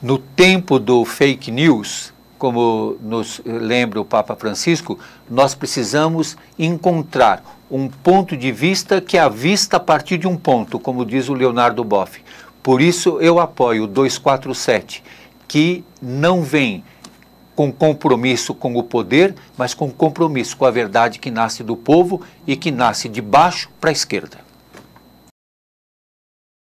No tempo do fake news, como nos eh, lembra o Papa Francisco, nós precisamos encontrar um ponto de vista que avista a a partir de um ponto, como diz o Leonardo Boff. Por isso eu apoio o 247, que não vem com compromisso com o poder, mas com compromisso com a verdade que nasce do povo e que nasce de baixo para a esquerda.